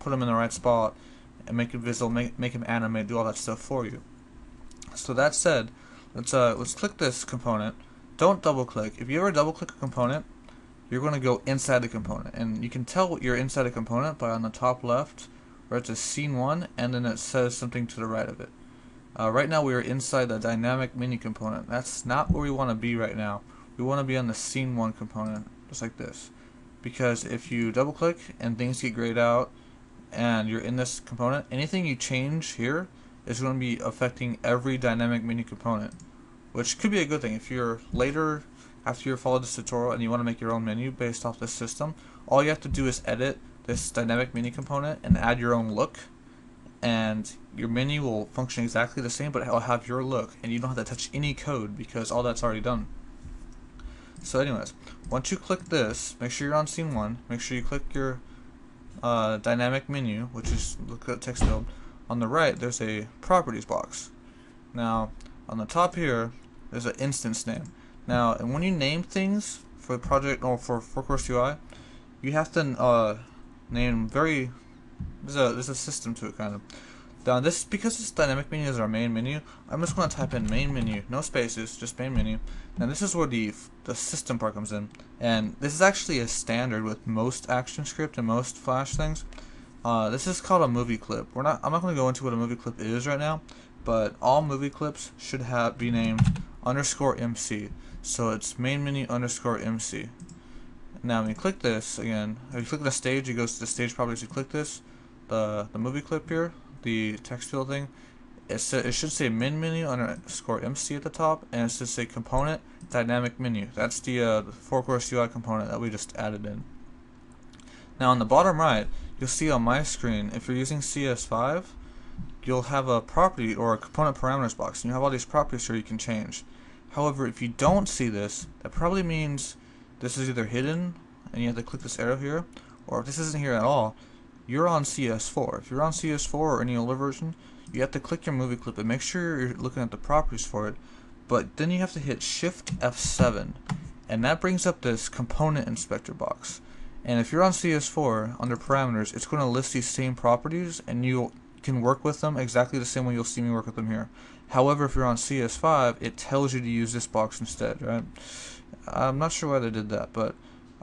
put them in the right spot, and make it visible, make make them animate, do all that stuff for you. So that said, let's uh let's click this component. Don't double click. If you ever double click a component, you're going to go inside the component, and you can tell you're inside a component by on the top left where it says scene one, and then it says something to the right of it. Uh, right now we are inside the dynamic menu component. That's not where we want to be right now. We want to be on the scene one component, just like this. Because if you double click and things get grayed out and you're in this component, anything you change here is going to be affecting every dynamic menu component. Which could be a good thing. If you're later after you follow this tutorial and you want to make your own menu based off this system, all you have to do is edit this dynamic menu component and add your own look and your menu will function exactly the same but it'll have your look and you don't have to touch any code because all that's already done. So anyways, once you click this, make sure you're on scene 1, make sure you click your uh, dynamic menu, which is look at text field. On the right, there's a properties box. Now, on the top here, there's an instance name. Now, and when you name things for the project or for Forecourse UI, you have to uh, name very there's a there's a system to it kind of. Now this because this dynamic menu is our main menu, I'm just going to type in main menu, no spaces, just main menu. Now this is where the the system part comes in, and this is actually a standard with most ActionScript and most Flash things. Uh, this is called a movie clip. We're not. I'm not going to go into what a movie clip is right now, but all movie clips should have be named underscore MC. So it's main menu underscore MC. Now when you click this again, if you click the stage, it goes to the stage properties. You click this, the the movie clip here, the text field thing, it, it should say min menu underscore MC at the top, and it should say component dynamic menu. That's the, uh, the Forecourse UI component that we just added in. Now on the bottom right, you'll see on my screen, if you're using CS5, you'll have a property or a component parameters box, and you have all these properties here you can change. However, if you don't see this, that probably means this is either hidden, and you have to click this arrow here, or if this isn't here at all, you're on CS4. If you're on CS4 or any older version, you have to click your movie clip and make sure you're looking at the properties for it. But then you have to hit Shift F7, and that brings up this component inspector box. And if you're on CS4 under parameters, it's going to list these same properties, and you can work with them exactly the same way you'll see me work with them here. However, if you're on CS5, it tells you to use this box instead, right? I'm not sure why they did that, but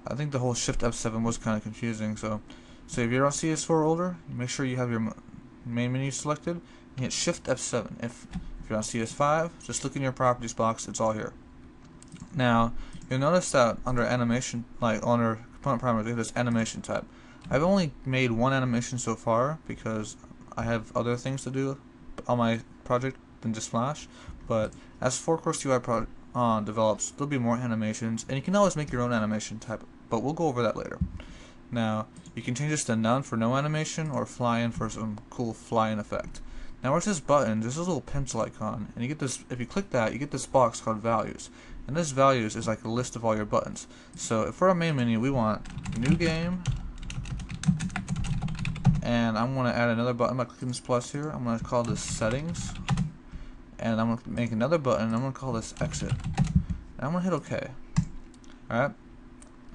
I think the whole Shift F7 was kind of confusing. So so if you're on CS4 older, make sure you have your main menu selected and hit Shift F7. If, if you're on CS5, just look in your properties box, it's all here. Now, you'll notice that under animation, like under component parameters, we have this animation type. I've only made one animation so far because I have other things to do on my project than just Flash. But as Forecourse UI pro uh, develops, there'll be more animations, and you can always make your own animation type, but we'll go over that later. Now, you can change this to none for no animation or fly in for some cool fly in effect. Now where this button, there's this little pencil icon, and you get this, if you click that, you get this box called values. And this values is like a list of all your buttons. So for our main menu, we want new game, and I'm going to add another button by clicking this plus here. I'm going to call this settings, and I'm going to make another button, I'm going to call this exit. And I'm going to hit OK. Alright,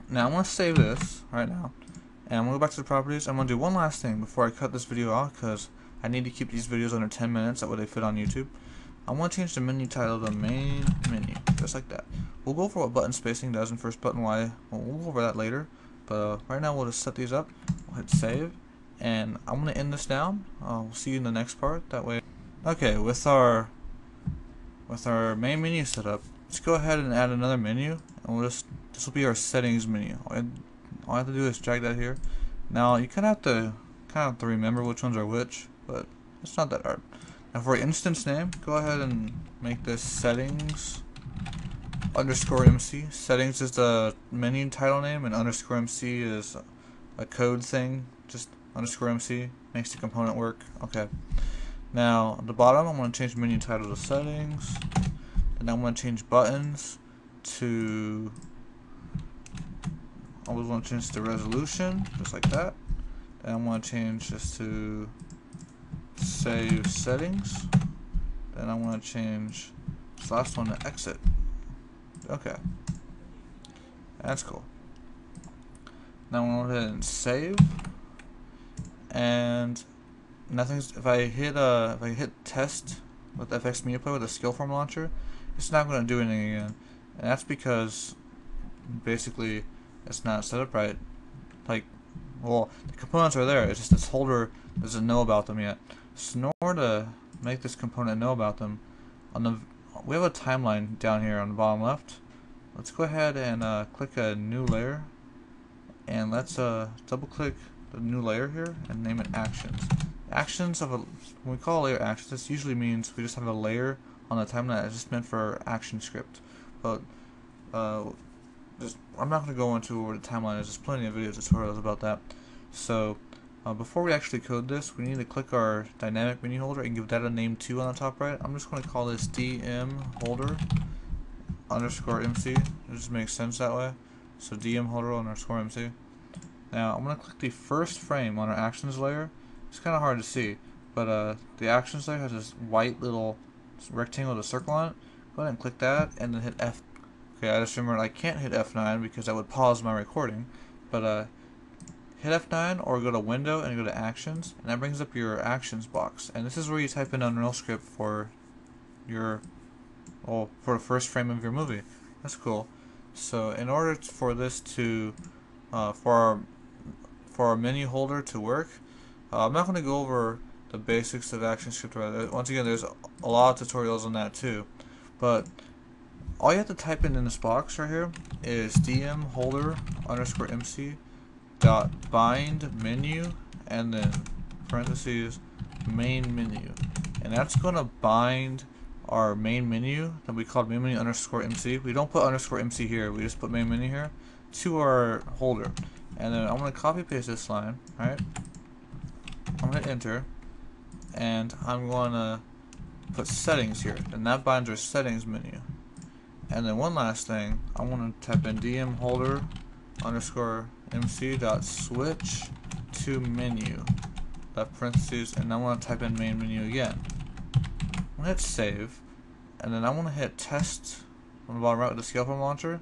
now I'm going to save this right now. And I'm going to go back to the properties. I'm going to do one last thing before I cut this video off because I need to keep these videos under 10 minutes. That way they fit on YouTube. I want to change the menu title to main menu. Just like that. We'll go over what button spacing does and first button Y. Well, we'll go over that later. But uh, right now we'll just set these up. We'll hit save. And I'm going to end this down. Uh, we'll see you in the next part. That way. Okay, with our with our main menu set up, let's go ahead and add another menu. And we'll just this will be our settings menu all I have to do is drag that here. Now you kind of have to kind of have to remember which ones are which, but it's not that hard. Now for instance name, go ahead and make this settings underscore MC. Settings is the menu title name, and underscore MC is a code thing. Just underscore MC makes the component work. Okay. Now at the bottom, I'm going to change menu title to settings. and I'm going to change buttons to I was going to change the resolution, just like that. Then I'm going to change this to save settings. Then I'm going to change this last one to exit. Okay. That's cool. Now I'm going to go ahead and save. and nothing's. If I hit uh, if I hit test with FX Media Player with a Scaleform launcher, it's not going to do anything again, and that's because basically it's not set up right. Like, well, the components are there. It's just this holder doesn't know about them yet. So in order to make this component know about them, on the we have a timeline down here on the bottom left. Let's go ahead and uh, click a new layer, and let's uh, double click the new layer here and name it actions. Actions of a when we call a layer actions, this usually means we just have a layer on the timeline that's just meant for action script. But uh, just, I'm not going to go into where the timeline is. There's plenty of video tutorials about that. So uh, before we actually code this, we need to click our dynamic menu holder and give that a name too on the top right. I'm just going to call this DM holder underscore MC. It just makes sense that way. So DM holder underscore MC. Now I'm going to click the first frame on our actions layer. It's kind of hard to see, but uh, the actions layer has this white little rectangle with a circle on it. Go ahead and click that and then hit F. Okay, I just remembered I can't hit F9 because that would pause my recording, but uh, hit F9 or go to Window and go to Actions, and that brings up your Actions box. And this is where you type in Unreal Script for your, well, for the first frame of your movie. That's cool. So in order for this to, uh, for our, for our menu holder to work, uh, I'm not going to go over the basics of ActionScript. Once again, there's a lot of tutorials on that too, but all you have to type in in this box right here is dm holder underscore mc dot bind menu and then parentheses main menu. And that's going to bind our main menu that we called main menu underscore MC we don't put underscore MC here. We just put main menu here to our holder. And then I'm going to copy paste this line right? I'm going to enter and I'm going to put settings here. And that binds our settings menu and then one last thing I want to type in dm holder underscore mc dot switch to menu. That parentheses and I want to type in main menu again. I'm gonna hit save and then I want to hit test on the bottom right with the Scaleform launcher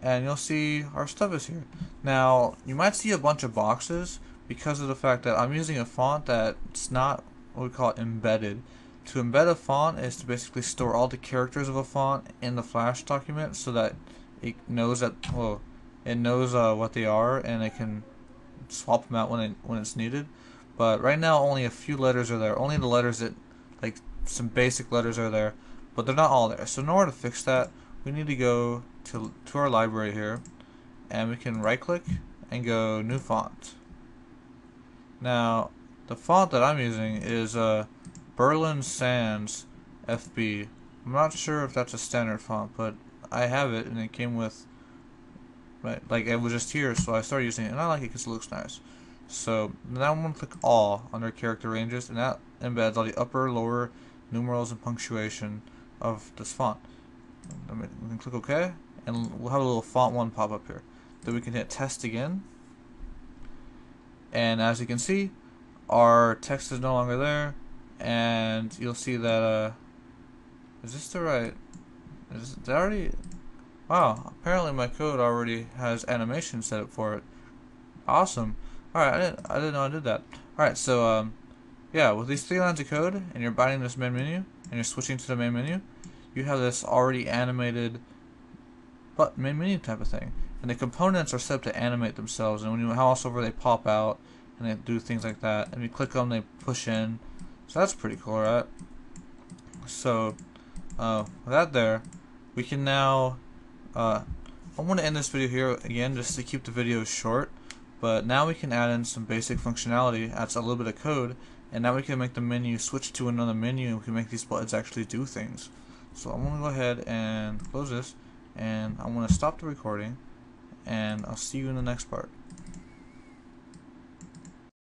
and you'll see our stuff is here. Now you might see a bunch of boxes because of the fact that I'm using a font that's not what we call embedded to embed a font is to basically store all the characters of a font in the flash document so that it knows that well it knows uh, what they are and it can swap them out when it, when it's needed. But right now, only a few letters are there. Only the letters that, like some basic letters, are there, but they're not all there. So in order to fix that, we need to go to to our library here, and we can right-click and go New Font. Now, the font that I'm using is uh, Berlin Sans FB. I'm not sure if that's a standard font, but I have it, and it came with Right, like it was just here, so I started using it, and I like it because it looks nice. So now I'm going to click All under Character Ranges, and that embeds all the upper, lower numerals and punctuation of this font. we can click OK, and we'll have a little font 1 pop up here. Then we can hit Test again, and as you can see, our text is no longer there, and you'll see that, uh, is this the right, is it already, Wow, apparently my code already has animation set up for it. Awesome. Alright, I didn't, I didn't know I did that. Alright, so, um, yeah, with these three lines of code, and you're binding this main menu, and you're switching to the main menu, you have this already animated but main menu type of thing. And the components are set up to animate themselves, and when you mouse over, they pop out, and they do things like that. And you click them, they push in. So that's pretty cool, right? So, uh, with that there, we can now uh, I want to end this video here again just to keep the video short, but now we can add in some basic functionality, adds a little bit of code, and now we can make the menu switch to another menu and we can make these buttons actually do things. So I'm going to go ahead and close this, and I'm going to stop the recording, and I'll see you in the next part.